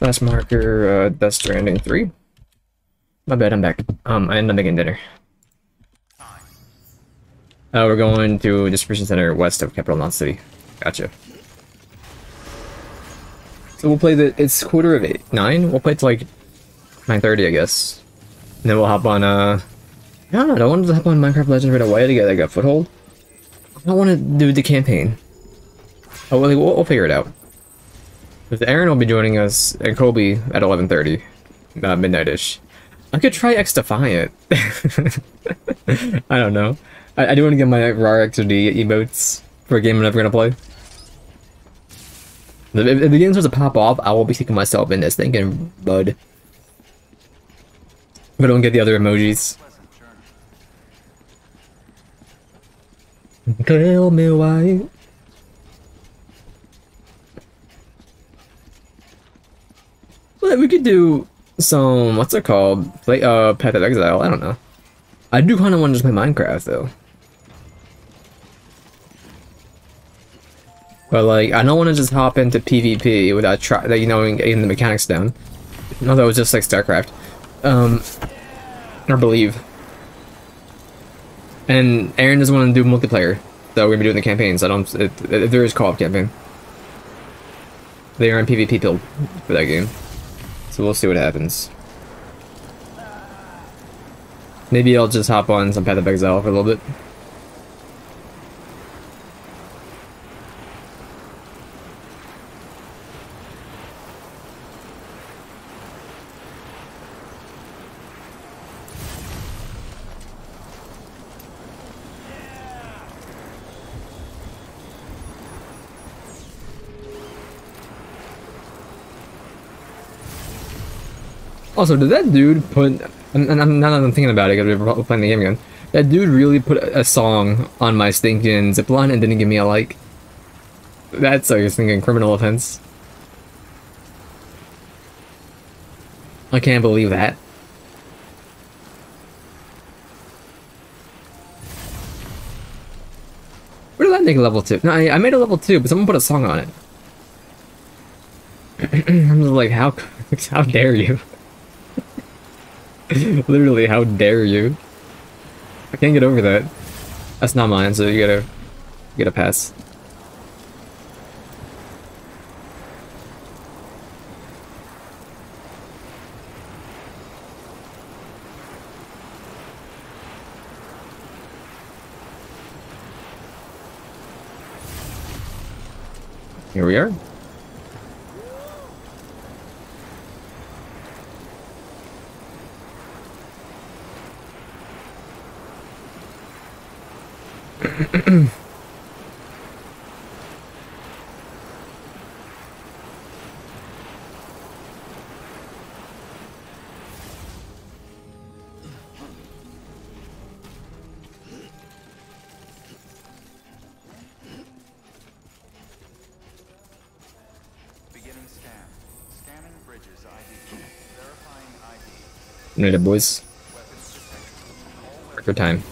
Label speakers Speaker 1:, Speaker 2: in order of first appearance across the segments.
Speaker 1: Last marker, uh, Death Stranding 3. My bad, I'm back. Um, I ended up making dinner. Uh, we're going to distribution center west of Capital Knot City. Gotcha. So we'll play the, it's quarter of eight, nine? We'll play till like 9.30, I guess. And then we'll hop on, uh, I don't know, I don't want to hop on Minecraft Legends right away to get like a foothold. I don't want to do the campaign. Oh, well, we'll, we'll figure it out. Aaron will be joining us and Kobe at 11.30, uh, midnight-ish. I could try XDefiant. I don't know. I, I do want to get my raw XOD emotes for a game I'm never gonna play. If, if the game starts to pop off, I will be kicking myself in this thinking, bud. If I don't get the other emojis. Tell me why. Well, we could do some, what's it called? Play, uh, Path of Exile, I don't know. I do kind of want to just play Minecraft, though. But, like, I don't want to just hop into PvP without try, you know, getting the mechanics down. Although it's just like StarCraft. Um, or Believe. And Aaron doesn't want to do multiplayer, so we're gonna be doing the campaigns. I don't. It, there is co-op campaign. They are on PvP build for that game, so we'll see what happens. Maybe I'll just hop on some Path of Exile for a little bit. Also, did that dude put... And, and now that I'm thinking about it, because we're playing the game again. That dude really put a song on my stinking zipline and didn't give me a like. That's like a stinking criminal offense. I can't believe that. Where did that make a level 2? No, I, I made a level 2, but someone put a song on it. I'm just like, how, how dare you? Literally, how dare you? I can't get over that. That's not mine, so you gotta, you gotta pass. Here we are.
Speaker 2: ID.
Speaker 1: Boys. Record time.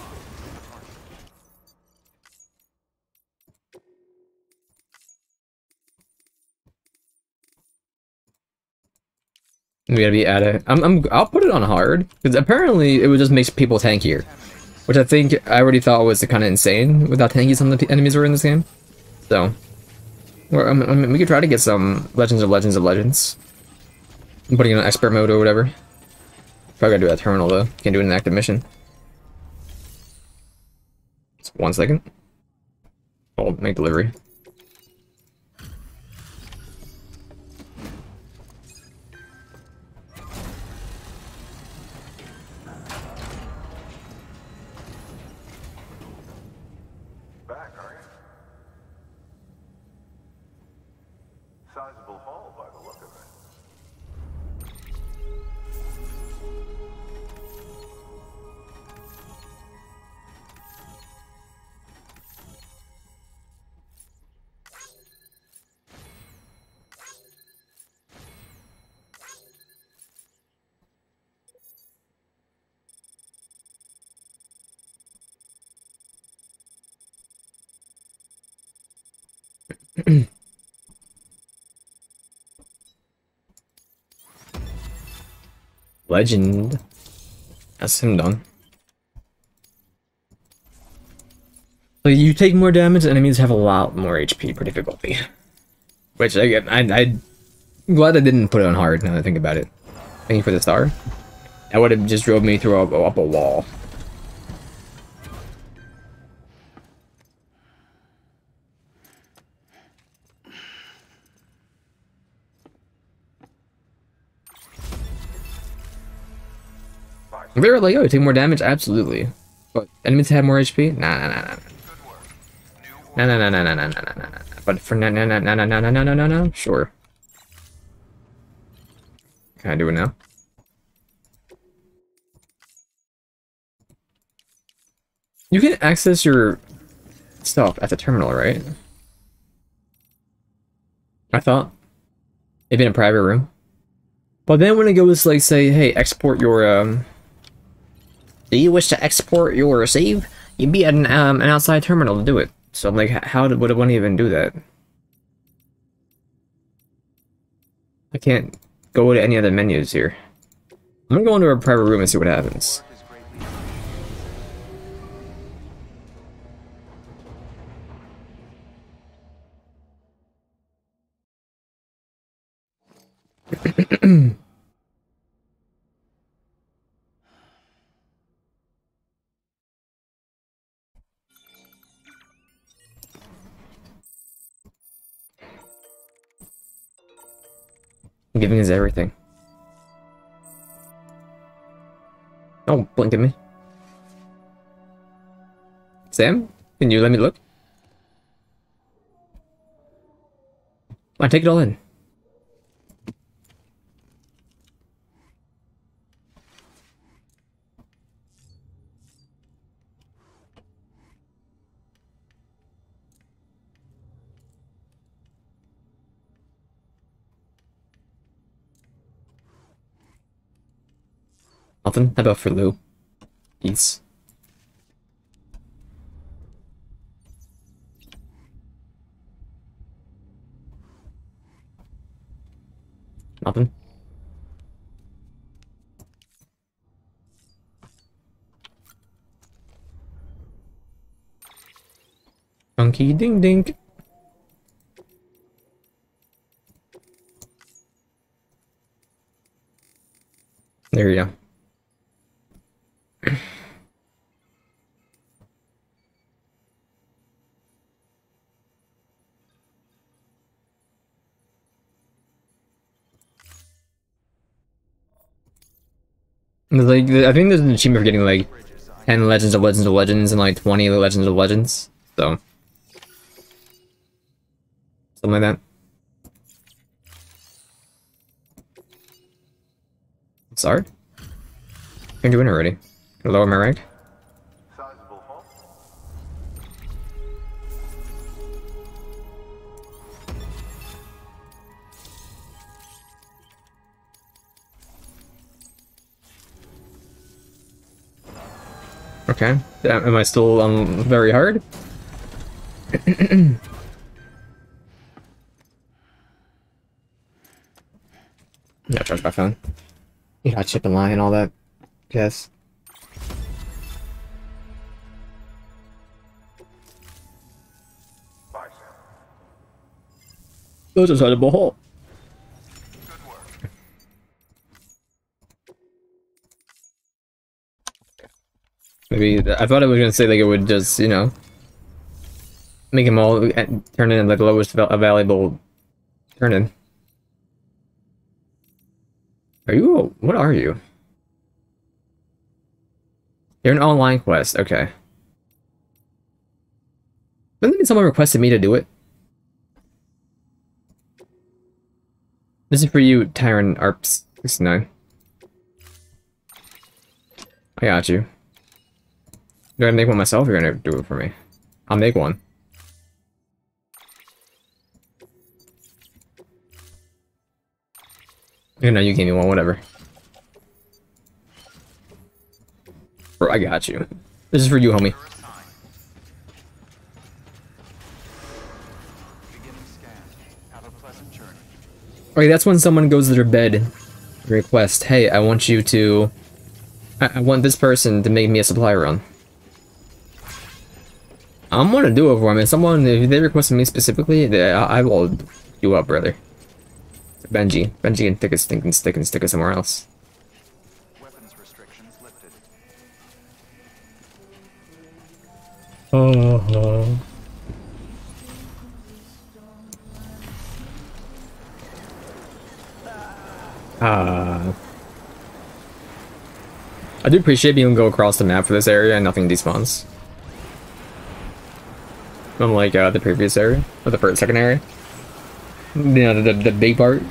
Speaker 1: We gotta be at it. I'm, I'm, I'll put it on hard because apparently it would just makes people tankier, which I think I already thought was kind of insane with how tanky some of the enemies were in this game. So, I mean, we could try to get some Legends of Legends of Legends. I'm putting it on expert mode or whatever. Probably gotta do that terminal though. Can't do it in an active mission. Just one second. I'll make delivery. Legend. That's him done. So you take more damage, enemies have a lot more HP per difficulty. Which, I, I, I'm glad I didn't put it on hard now that I think about it. Thank you for the star. That would have just drove me through a, up a wall. They were like, oh, you take more damage? Absolutely. But enemies have more HP? Nah, nah, nah, nah. No, no, no, no, no, no, no, no, no. But for no, no, no, no, no, no, no, no, no, no, sure. Can I do it now? You can access your stuff at the terminal, right? I thought. Maybe in a private room. But then when it goes like say, hey, export your um Do you wish to export your save? You'd be at an um an outside terminal to do it. So I'm like, how did, would one even do that? I can't go to any other menus here. I'm gonna go into a private room and see what happens. Giving us everything. Don't blink at me. Sam, can you let me look? I take it all in. Nothing? How about for Lou? Peace. Nothing? Funky ding ding. There you go. Like, I think there's an achievement for getting like 10 Legends of Legends of Legends and like 20 Legends of Legends. So. Something like that. Sorry? You're doing it already. Gonna lower my rank? Okay. Am am I still on very hard? yeah, charge my phone. You got chip and line and all that. Yes. Those are sizable hole. Maybe I thought I was gonna say like it would just you know make them all uh, turn in like the lowest available turn in. Are you? a- What are you? You're an online quest. Okay. Doesn't mean someone requested me to do it? This is for you, Tyron Arps 69. I got you. Do I make one myself or you're gonna do it for me? I'll make one. You know, you gave me one, whatever. Bro, I got you. This is for you, homie.
Speaker 2: You're assigned. Beginning scan. Have a pleasant journey.
Speaker 1: Okay, that's when someone goes to their bed request, hey, I want you to, I, I want this person to make me a supply run. I'm gonna do it for them. If someone, if they request me specifically, they- I, I will do up, brother. Benji, Benji can take a stinking stick and stick it somewhere else.
Speaker 2: Weapons restrictions lifted.
Speaker 1: Ah. I do appreciate being able to go across the map for this area and nothing despawns. Unlike uh, the previous area, or the first, second area. You know, the, the, the big part.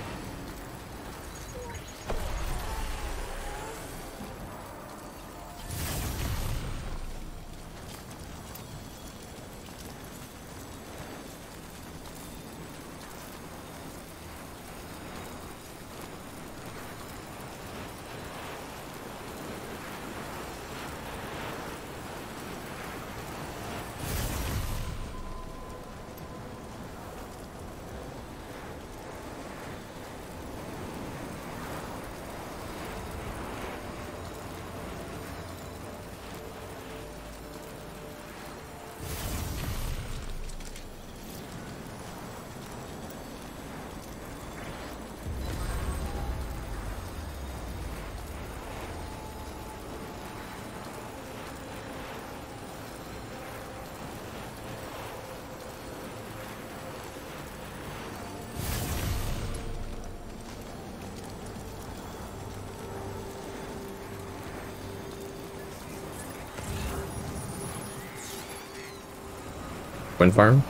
Speaker 1: Farm.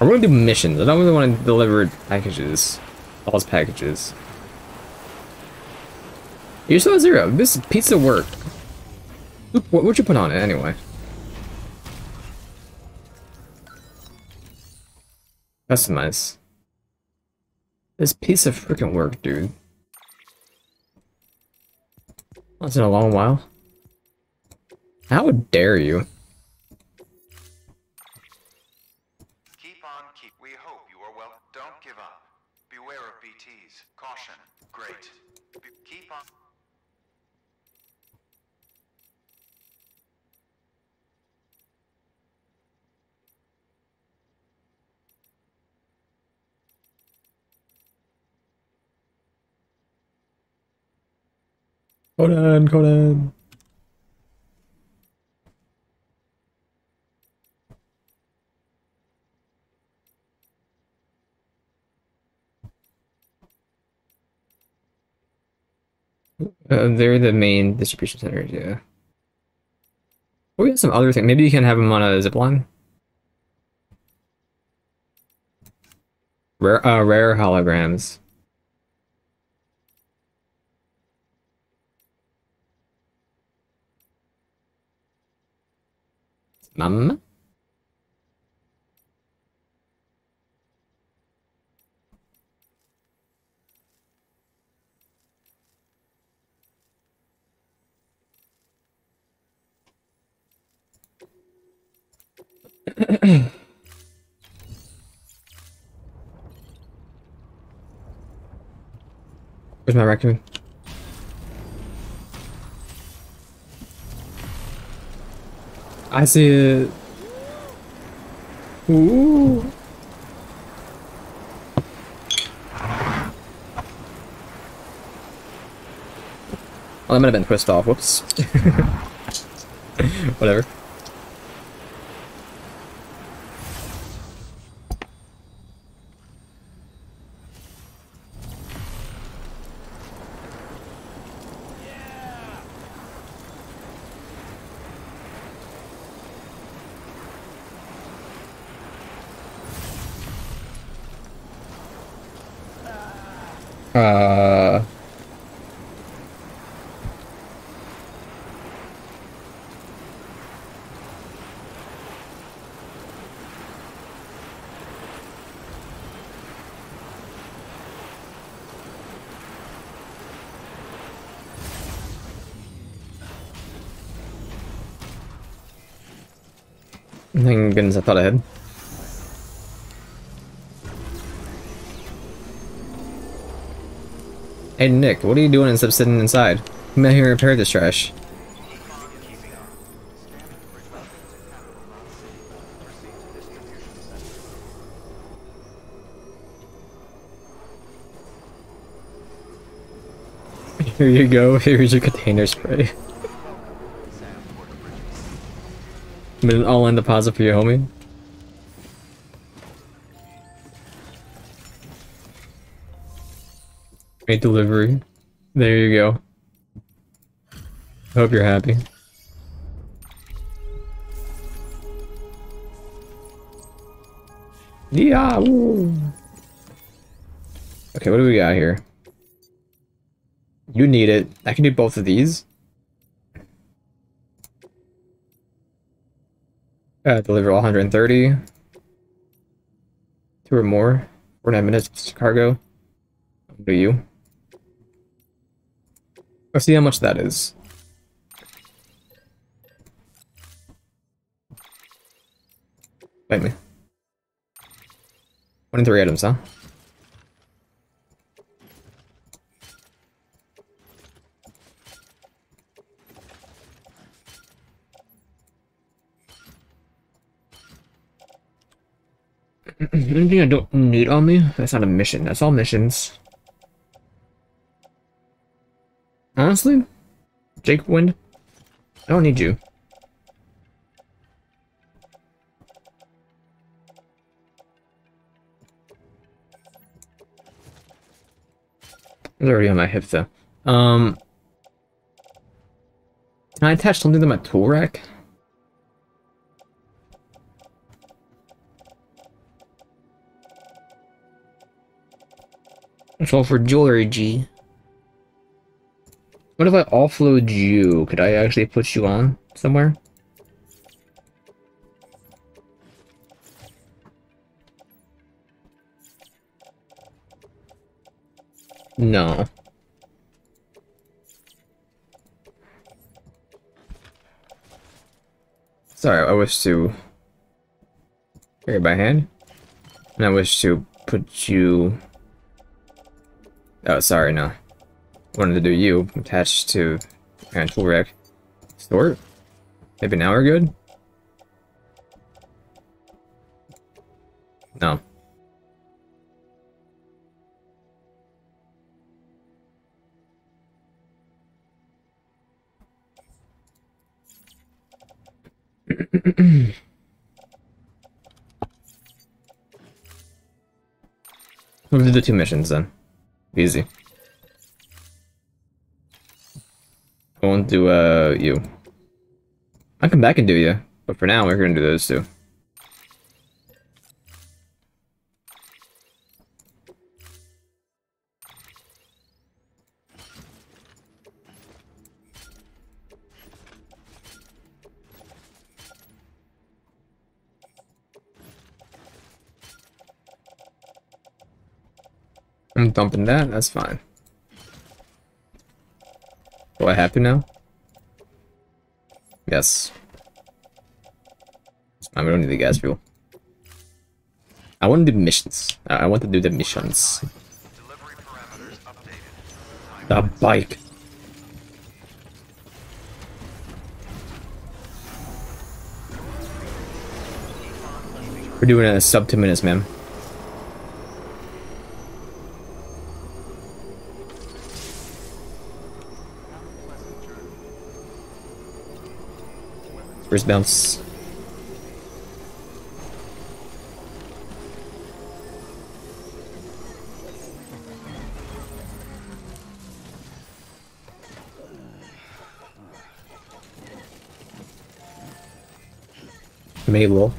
Speaker 1: I'm gonna do missions. I don't really want to deliver packages. All packages. You're still at zero. This pizza work. What would you put on it anyway? Customize. This piece of freaking work, dude. That's in a long while. How dare you?
Speaker 2: Keep on, keep. We hope you are well. Don't give up. Beware of BTs. Caution. Great. Be keep on.
Speaker 1: Conan, Conan. Uh, they're the main distribution centers, yeah. Oh, we have some other thing. Maybe you can have them on a zip line. Rare, uh, rare holograms. Where's my raccoon? I see it. Ooh. Oh, that might have been twist off. Whoops. Whatever. Uh. Thank thought I had. Hey Nick, what are you doing instead of sitting inside? Come out here and repair this trash. Here you go, here's your container spray. Made an all-in deposit for your homie. Made delivery. There you go. Hope you're happy. Yeah. Okay, what do we got here? You need it. I can do both of these. Uh, deliver 130. Two or more. Four nine minutes cargo. Do you? Let's see how much that is. Wait me. 23 items, huh? Anything I don't need on me? That's not a mission. That's all missions. Honestly, Jake Wind, I don't need you. It's already on my hip though. Um, can I attach something to my tool rack? It's for jewelry, G. What if I offload you? Could I actually put you on somewhere? No. Sorry, I wish to carry by hand. And I wish to put you... Oh, sorry, no. Wanted to do you, attached to my tool rack. Store? Maybe now we're good? No. We'll do the two missions then. Easy. I won't do, uh, you. I'll come back and do you, but for now we're gonna do those two. Dumping that, that's fine. Do I happy now? Yes. I don't need the gas fuel. I want to do missions. I want to do the missions. The bike. We're doing in sub two minutes, man. Where's bounce? Mabel.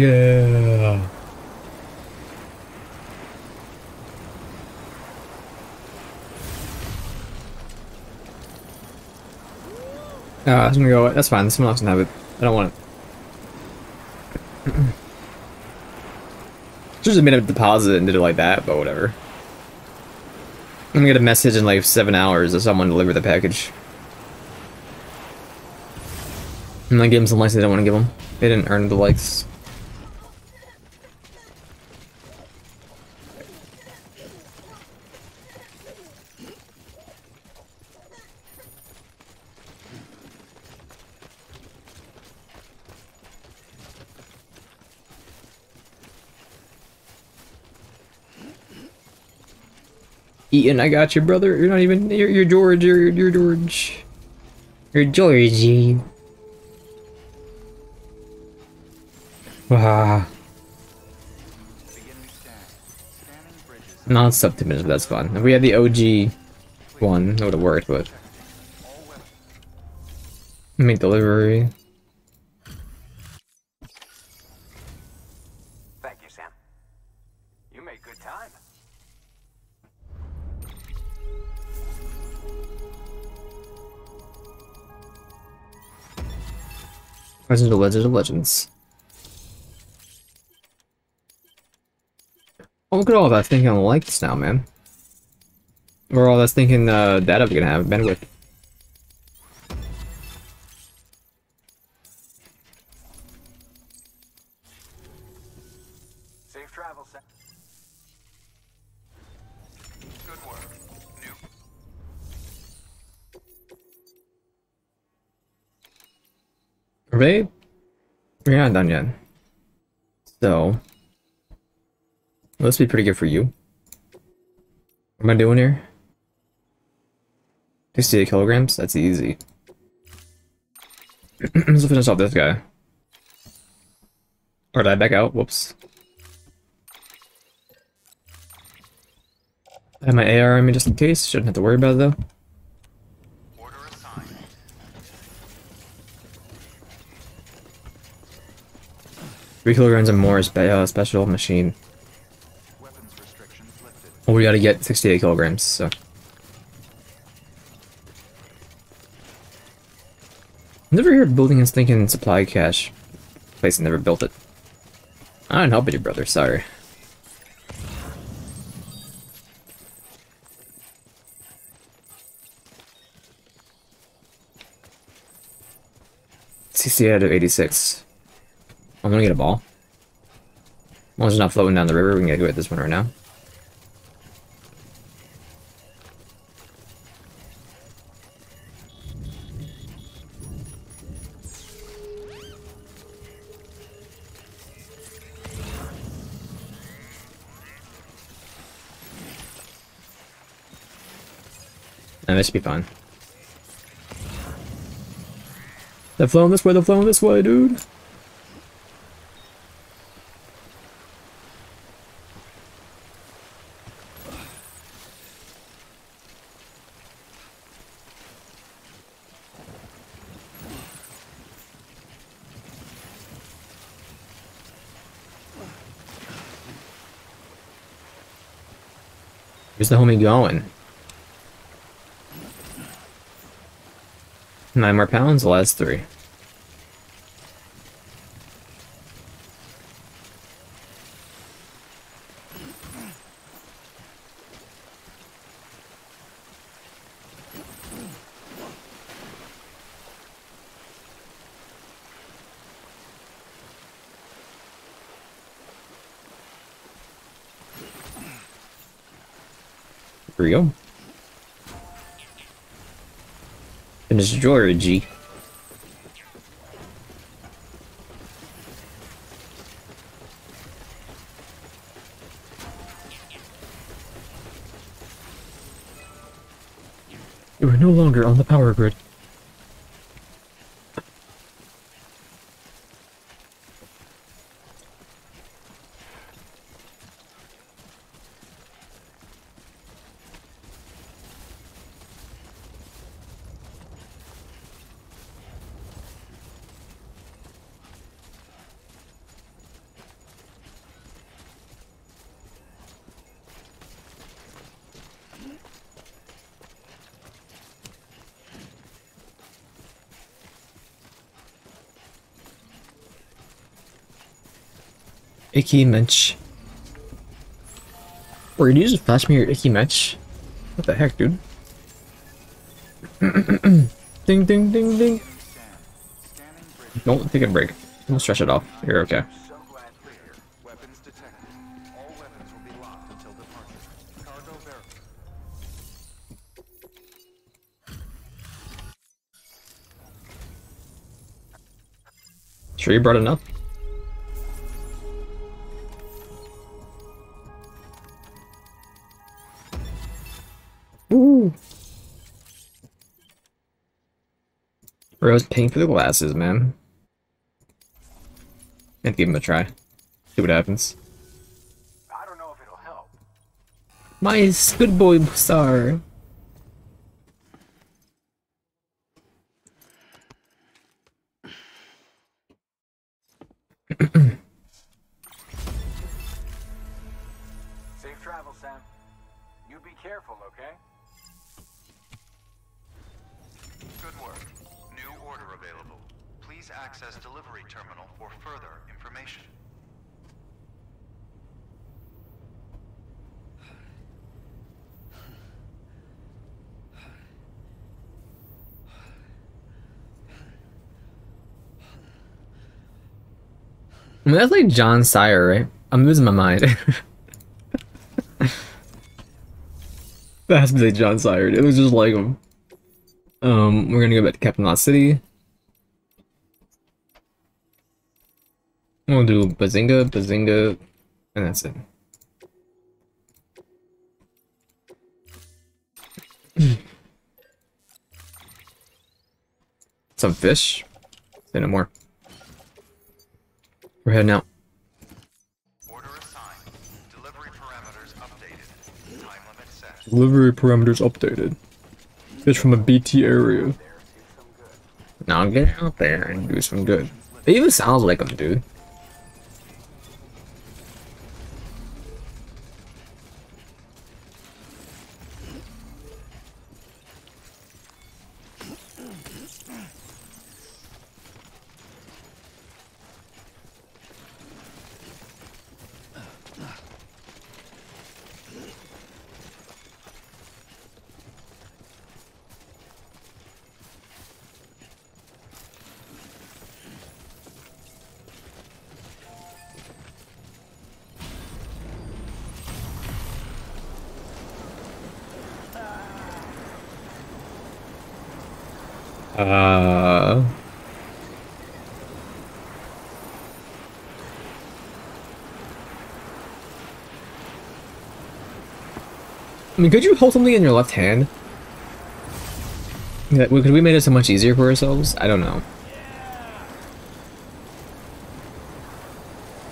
Speaker 1: Yeah. Uh, I'm gonna go. That's fine. Someone else can have it. I don't want it. Should have made a deposit and did it like that, but whatever. I'm gonna get a message in like seven hours of someone deliver the package. And then give them some likes they don't want to give them. They didn't earn the likes. Eaton, I got you, brother. You're not even. You're, you're George. You're, you're George. You're Georgie. Ah. Sub but that's fun. If we had the OG one, it would have worked, but. Make delivery. Legend of Legends of Legends. Oh, look at all that thinking likes now, man. Or all that's thinking uh, data we're gonna have, bandwidth. We're not done yet. So. This be pretty good for you. What am I doing here? 68 kilograms? That's easy. Let's finish off this guy. Or did I back out? Whoops. I have my AR on me just in case. Shouldn't have to worry about it though. Three kilograms and more is uh, special machine. Well, we gotta get 68 kilograms, so. Never heard of building a stinking supply cache. Place never built it. I don't help you, brother, sorry. CC out of 86. I'm gonna get a ball. As it's not floating down the river, we can get this one right now. And this should be fine. They're flowing this way, they're flowing this way, dude. Where's the homie going? Nine more pounds, last three. We go. Finish Georgie. You are no longer on the power grid. Icky Mensch. Did you just flash me your Icky Mensch? What the heck, dude? ding, ding, ding, ding. Don't take a break. Don't stretch it off. You're okay. Sure you brought enough? Rose paying for the glasses, man. And give him a try. See what happens.
Speaker 3: I don't know if it'll help.
Speaker 1: My good boy star.
Speaker 3: Safe travel, Sam. You be careful, okay?
Speaker 2: Good work. New order available. Please access delivery terminal for further information.
Speaker 1: I mean, that's like John Sire, right? I'm losing my mind. that has to be like John Sire. It was just like him. Um, we're gonna go back to Capital Knot City. We'll do Bazinga, Bazinga, and that's it. Some fish. Say no more. We're heading out.
Speaker 2: Order assigned. Delivery parameters updated.
Speaker 1: Fish from a BT area. Now get out there and do some good. It even sounds like them, dude. I mean, could you hold something in your left hand? Yeah, could we made it so much easier for ourselves? I don't know.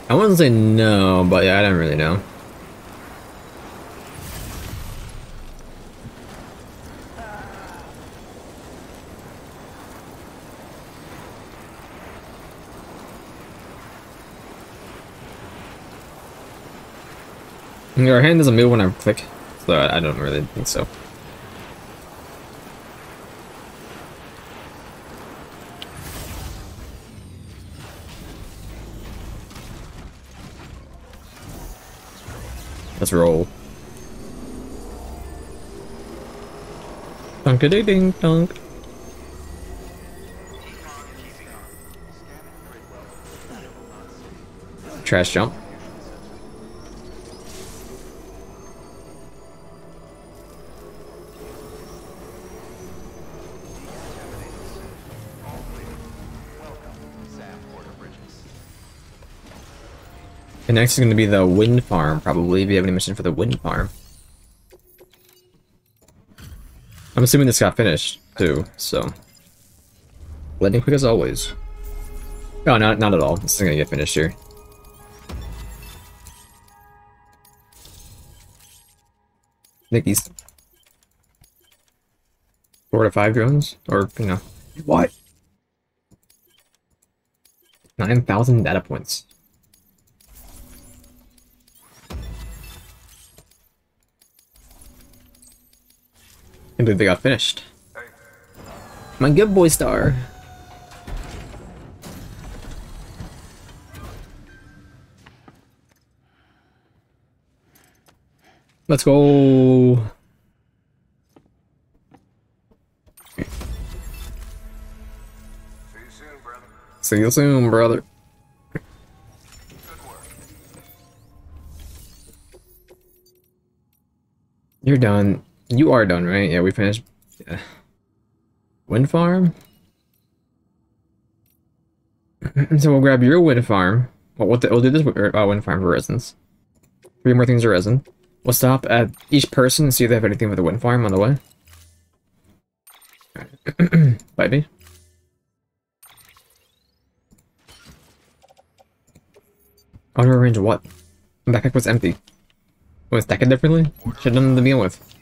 Speaker 1: I wouldn't say no, but yeah, I don't really know. Your hand doesn't move when I click, so I I don't really think so. Let's roll. Dunk a ding dunk. Trash jump. Next is going to be the wind farm, probably, if you have any mission for the wind farm. I'm assuming this got finished, too, so... Lightning quick as always. No, not, not at all. This isn't going to get finished here. Nicky's. Four to five drones? Or, you know... What? 9,000 data points. can't believe they got finished. My good boy star. Let's go.
Speaker 3: See you soon, brother.
Speaker 1: See you soon, brother. You're done. You are done, right? Yeah, we finished. Yeah. Wind farm. so we'll grab your wind farm. Well, what the, we'll do this uh, wind farm for resins. Three more things of resin. We'll stop at each person and see if they have anything with the wind farm on the way. Bye, B. Auto arrange what? My backpack was empty. Was stacked differently? Should have done to begin with.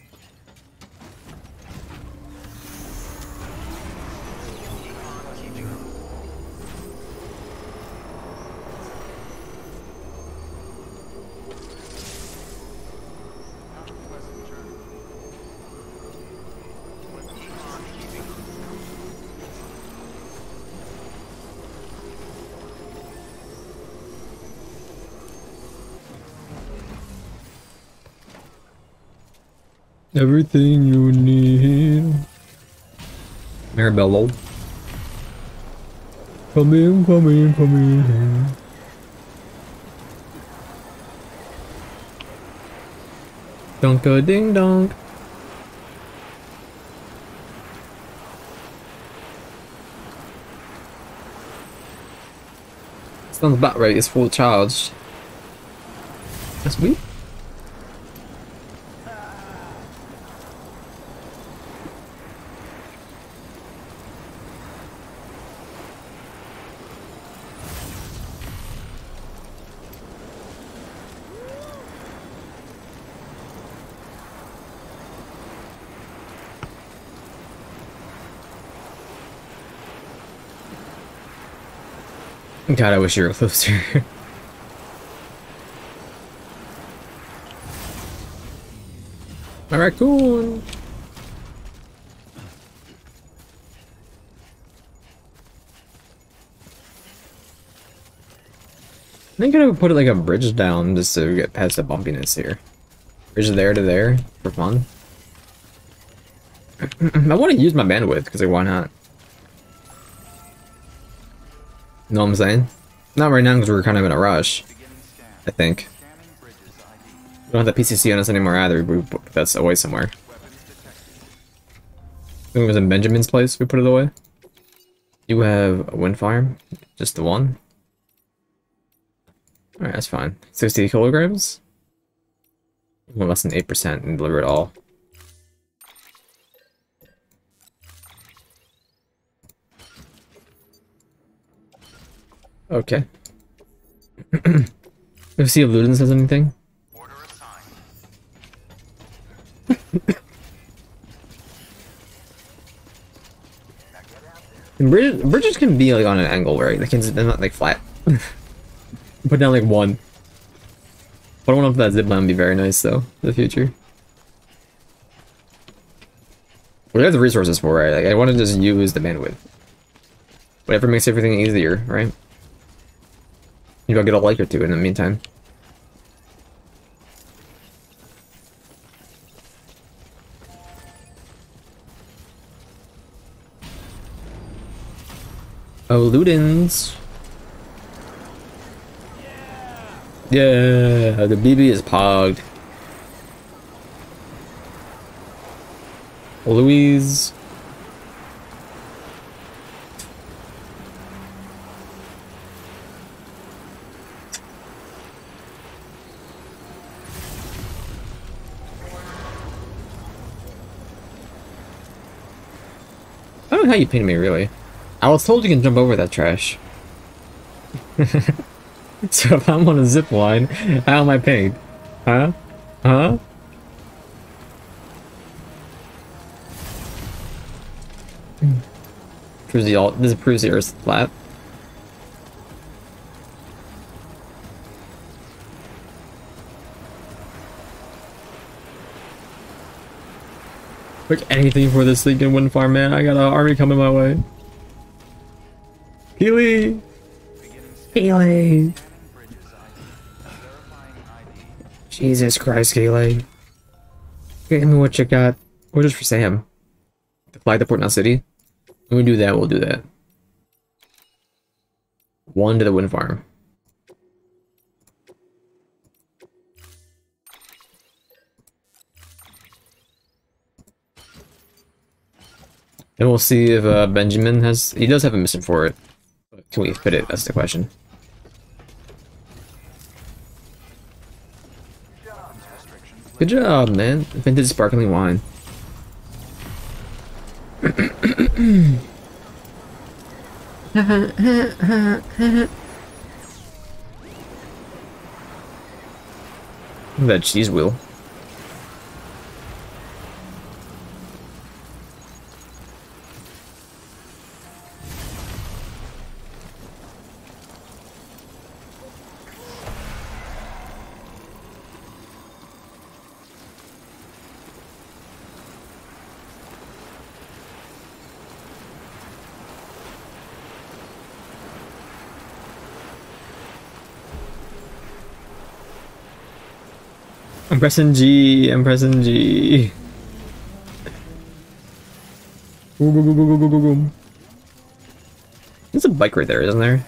Speaker 1: Everything you need. Maribel, Come in, come in, come in. Donka ding dong. Sounds about right, it's full charge. That's weird. God, I wish you were closer. My raccoon! I think I would put like a bridge down just to get past the bumpiness here. Bridge there to there for fun. I want to use my bandwidth because like, why not? Know what I'm saying? Not right now because we're kind of in a rush. I think. We don't have the PCC on us anymore either. We put that's away somewhere. I think it was in Benjamin's place we put it away. You have a wind farm? Just the one? Alright, that's fine. 60 kilograms? Less than 8% and deliver it all. Okay. Let's see if Ludens says anything.
Speaker 2: Order assigned.
Speaker 1: And bridges, bridges can be like on an angle, right? They can they're not like flat. Put down like one. But I don't know if that zip line would be very nice though for the future. We have the resources for it. Like I want to just use the bandwidth. Whatever makes everything easier, right? Maybe I'll get a like or two in the meantime. Oh, Ludens. Yeah, the BB is pogged. Louise. How you painted me, really. I was told you can jump over that trash. so if I'm on a zip line, how am I paid? Huh? Huh? Hmm. Proves the all this proves the Earth's flat. Like anything for this Lincoln wind farm, man. I got an army coming my way.
Speaker 2: Verifying ID.
Speaker 1: Jesus Christ. Okay, I mean, what you got? Orders for Sam. Fly to Port Knot City. When we do that, we'll do that. One to the wind farm. And we'll see if uh, Benjamin has... He does have a mission for it. But can we fit it? That's the question. Good job, man. Vintage sparkling wine. that cheese wheel. I'm pressing G. I'm pressing G. Go, go, go, go, go, go, go. There's a bike right there, isn't there?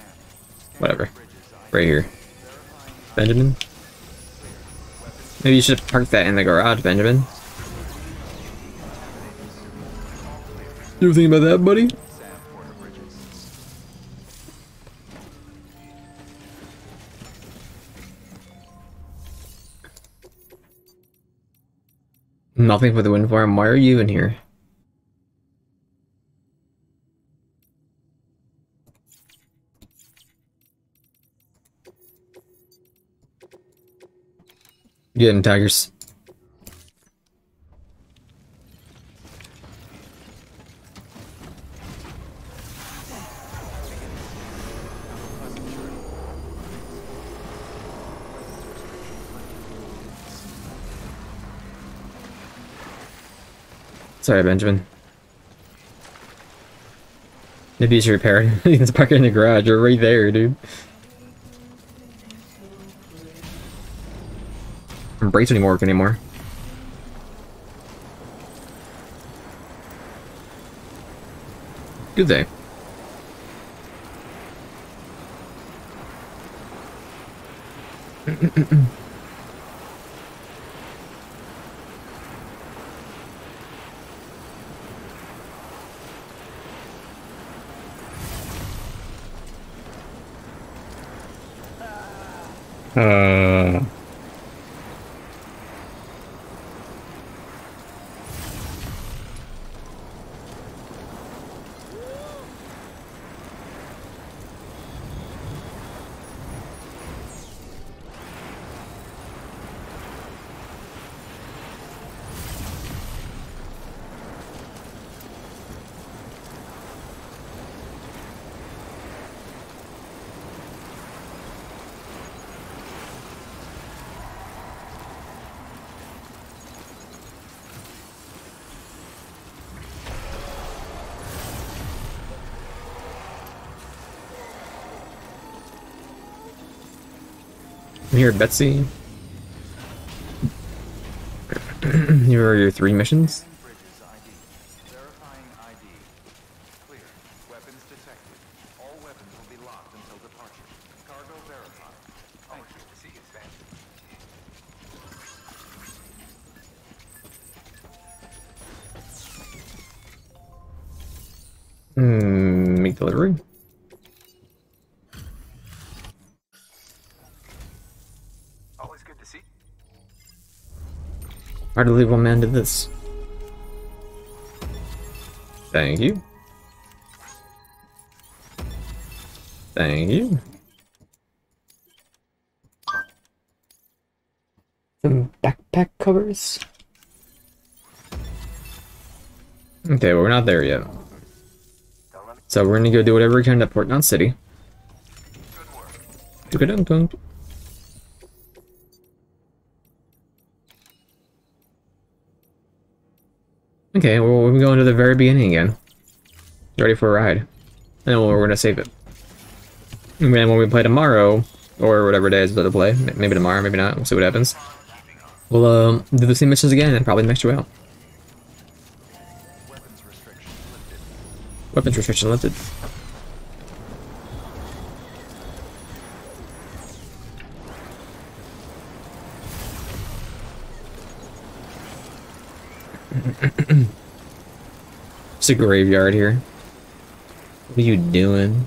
Speaker 1: Whatever. Right here. Benjamin? Maybe you should park that in the garage, Benjamin. You ever think about that, buddy? Nothing for the wind farm. Why are you in here? Get him, tigers. Sorry, Benjamin. Maybe you should repair it. you can it in the garage. You're right there, dude. Brakes don't work anymore. Good day. Uh. Betsy. Here are your three missions. Hard to believe one man did this. Thank you. Thank you. Some backpack covers. Okay, well, we're not there yet.
Speaker 3: Don't let me.
Speaker 1: So we're gonna go do whatever we can at Port Knot City.
Speaker 3: Good work.
Speaker 1: Okay, well, we're going to the very beginning again. Ready for a ride. And then we're gonna save it. And then when we play tomorrow, or whatever day is to play, maybe tomorrow, maybe not, we'll see what happens. We'll um, do the same missions again and probably next
Speaker 2: restriction lifted.
Speaker 1: Weapons restriction lifted. It's a graveyard here. What are you doing?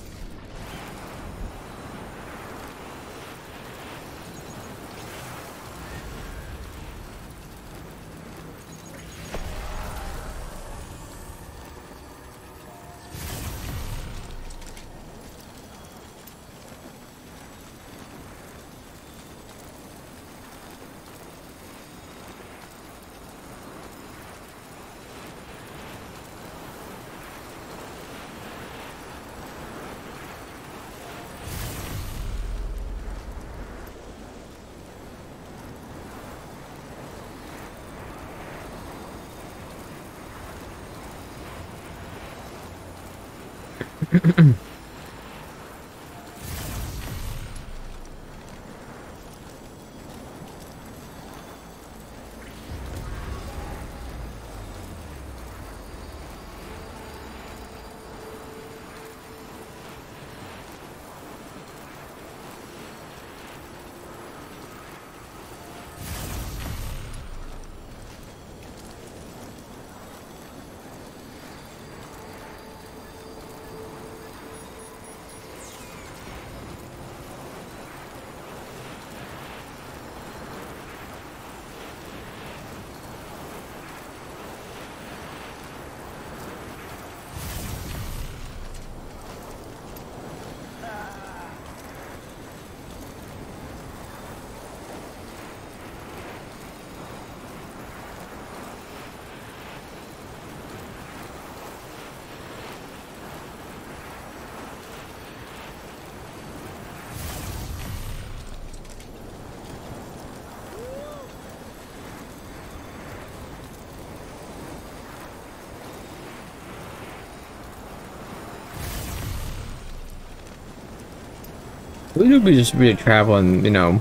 Speaker 1: We should be just be traveling, you know,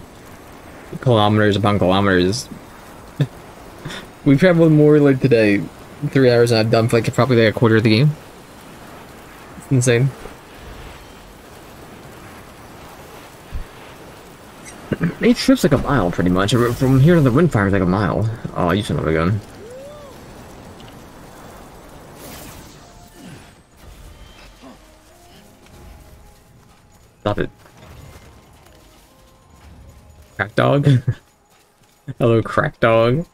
Speaker 1: kilometers upon kilometers. we traveled more like today, three hours, and I've done like probably like a quarter of the game. It's insane. Each trip's like a mile, pretty much. From here to the Windfire is like a mile. Oh, you son of a gun. Stop it. Dog? Hello, crack dog.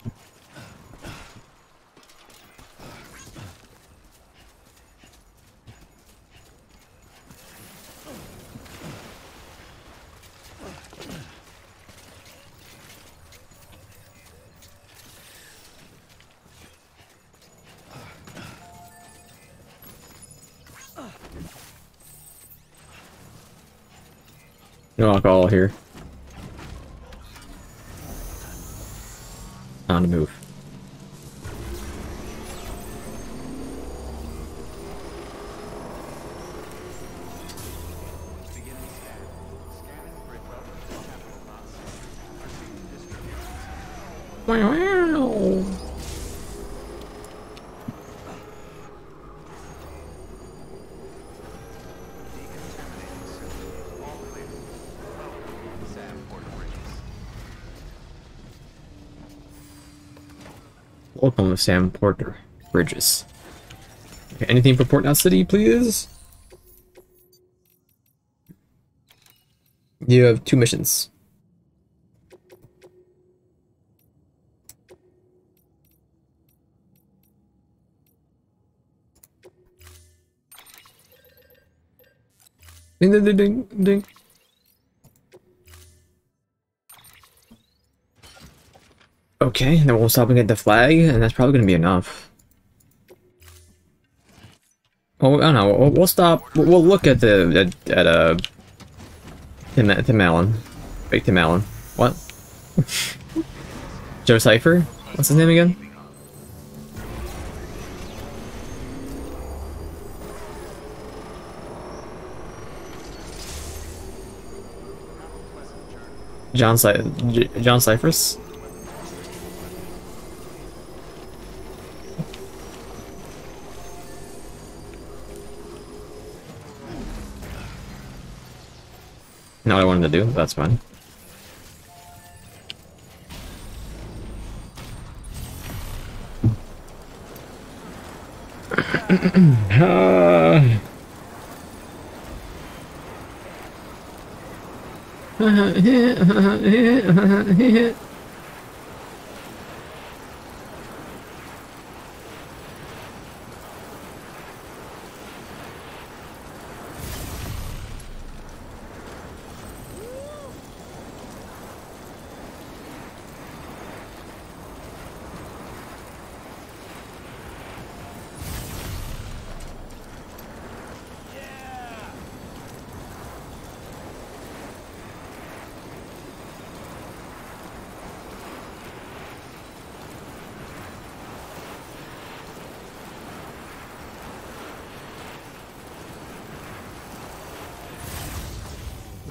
Speaker 1: Welcome to Sam Porter Bridges. Okay, anything for Port Knot City, please? You have two missions. Ding ding ding ding. Okay, then we'll stop and get the flag, and that's probably gonna be enough. Oh, I don't know. We'll, we'll stop. We'll, we'll look at the at, at uh Tim Tim Allen, fake Tim Allen. What? Joe Cipher? What's his name again? John Cy John Cyphers? Not what I wanted to do, that's fine. hit.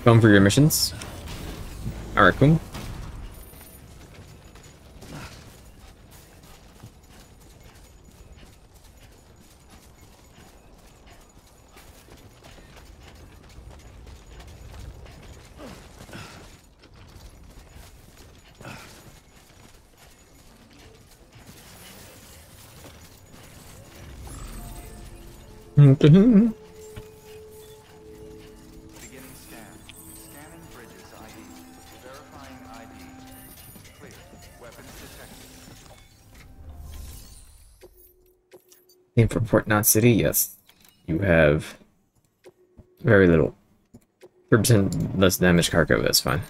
Speaker 1: Going for your missions. Alright, cool.
Speaker 2: Mm-hmm.
Speaker 1: Name for Port Knot City? Yes. You have very little. 3% less damage cargo, that's fine.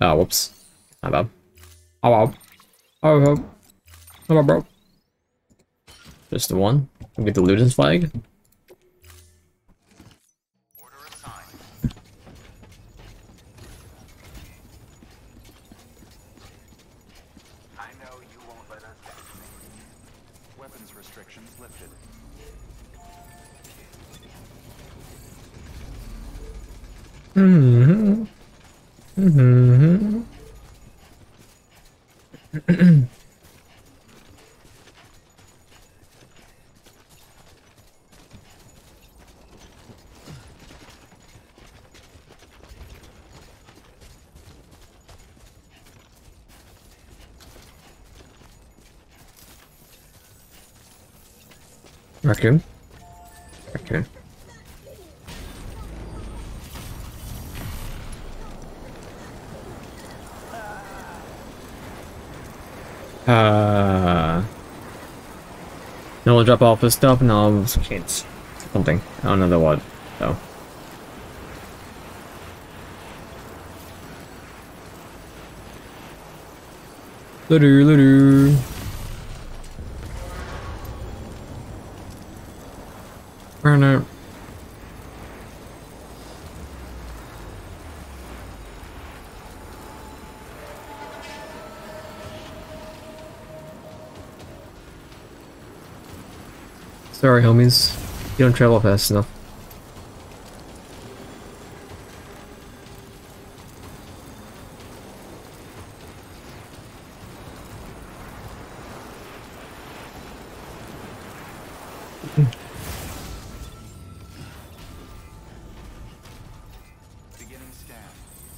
Speaker 1: Oh, whoops. My bad. Oh, wow. Oh, oh. Oh, my bro. Just the one. We get the Luden's flag. Mm-hmm. Mm-hmm. Raccoon. We'll drop off this stuff and I'll change something. I don't know the what, though. Loo-doo, loo-doo. Sorry, homies. You don't travel fast enough.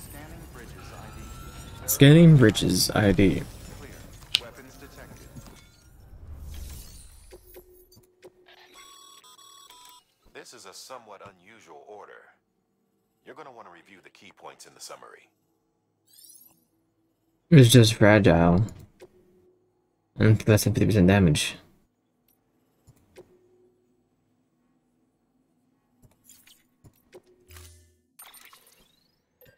Speaker 2: Scanning bridges ID.
Speaker 1: Scanning bridges ID.
Speaker 2: Clear. Weapons detected.
Speaker 4: points in the summary.
Speaker 1: It's just fragile. And less than 50% damage.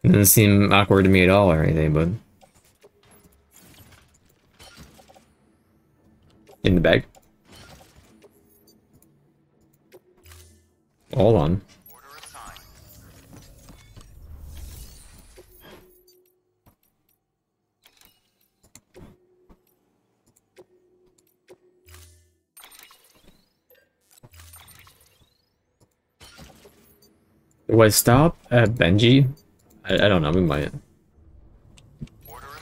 Speaker 1: It Doesn't seem awkward to me at all or anything, but... In the bag. Hold on. Was stop at Benji? I, I don't know, we might.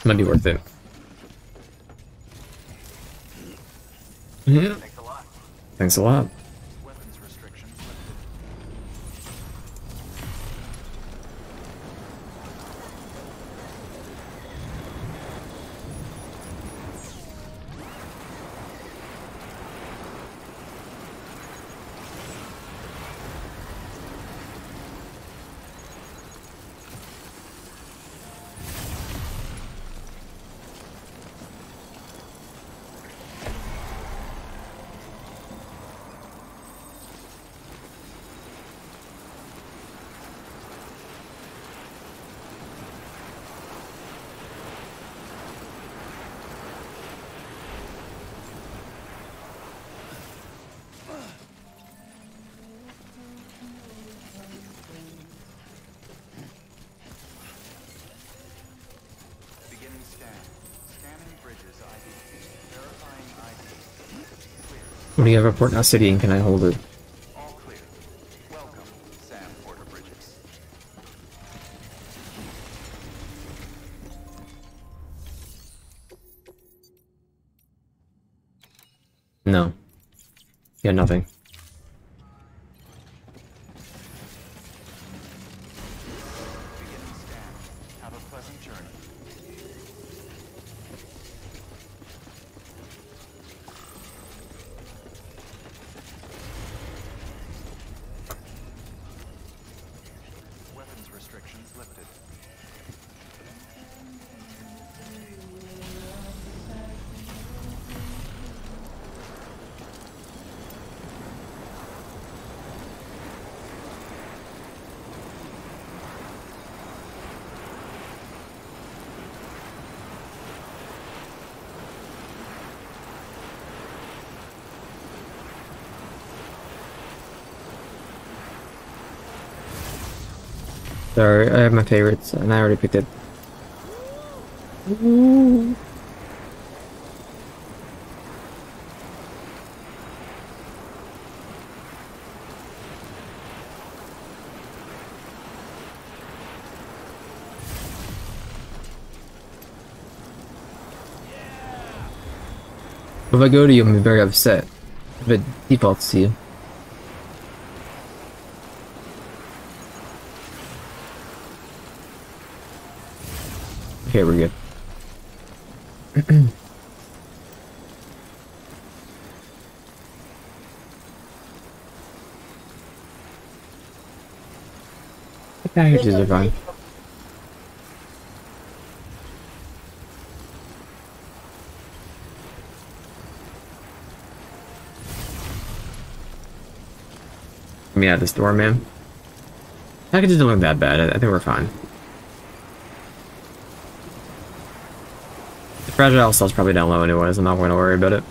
Speaker 1: Might be worth it. Yeah.
Speaker 3: Thanks a lot.
Speaker 1: Thanks a lot. You have a Port Knot City and can I hold it?
Speaker 2: All clear. Welcome, Sam Porter Bridges.
Speaker 1: No. Yeah, nothing. Favorites and I already picked it. If I go to you, I'm very upset. If it defaults to you. Okay, we're good. the packages are fine. I mean, at the store, man. Packages don't look that bad. I, I think we're fine. Fragile stuff's probably down low anyways. I'm not going to worry about it.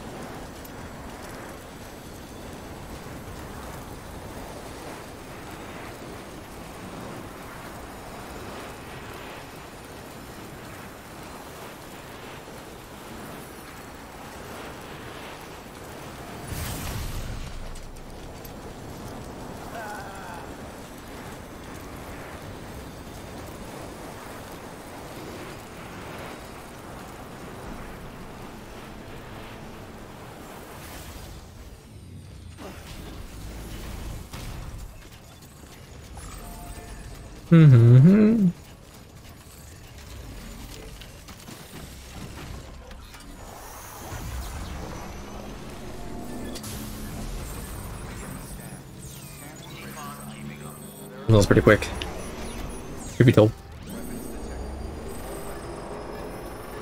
Speaker 1: Mm-hmm. That was pretty quick. Could be told.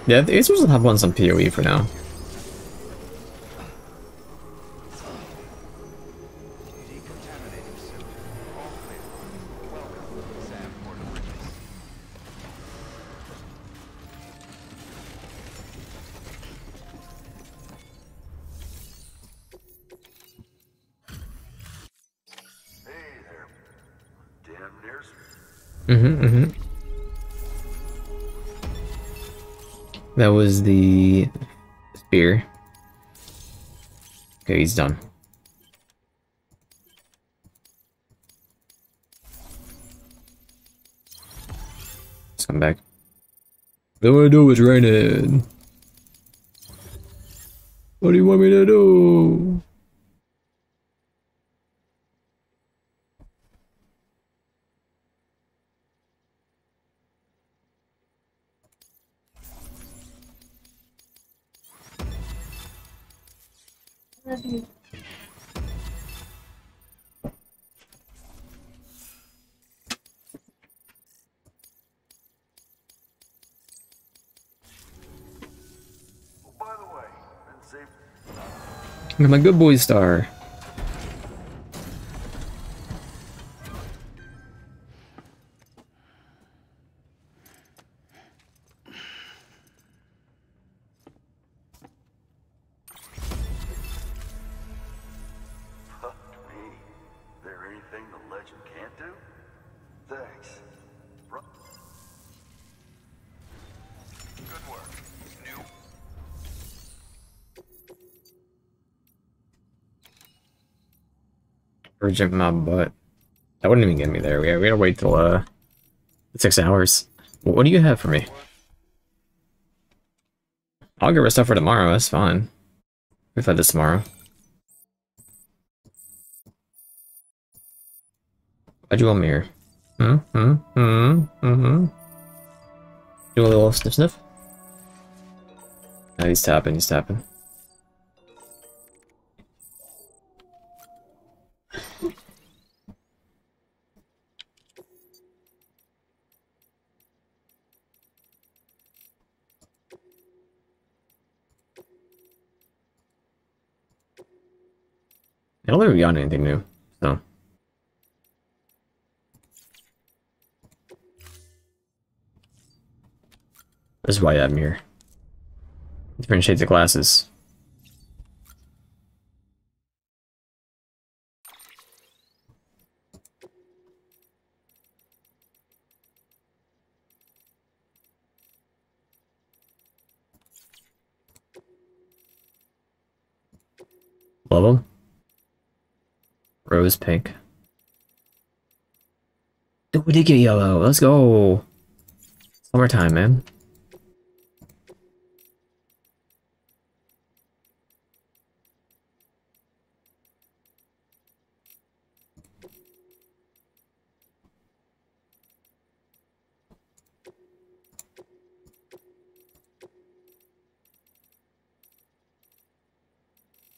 Speaker 1: Yeah, the Ace doesn't have ones on PoE for now. Was the spear. Okay, he's done. Let's come back. All I do is raining. What do you want me to do? I'm a good boy star. Urgent my butt. That wouldn't even get me there. We gotta, we gotta wait till uh six hours. What, do you have for me? I'll get stuff for tomorrow. That's fine. We've had this tomorrow. Why'd you want me here? Hmm? Hmm? Hmm? Hmm? Do a little sniff sniff? No, he's tapping, he's tapping. I don't think we got anything new, so. This is why I'm here. Different shades of glasses. Love them. Rose pink. Dude, we did get yellow. Let's go. Summertime, man.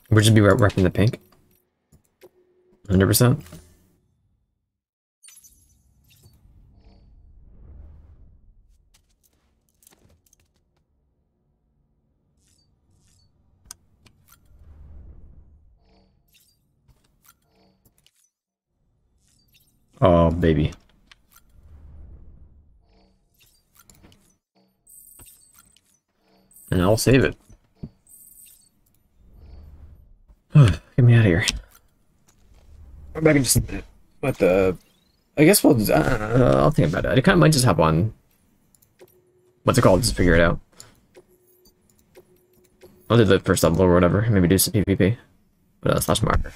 Speaker 1: We'll just be re- repping the pink. 100%. Oh, baby. And I'll save it. Get me out of here. And just what the. I guess we'll. Uh, I'll think about it. I kind of might just hop on. What's it called? Just figure it out. I'll do the first level or whatever. Maybe do some PvP. But uh, slash marker.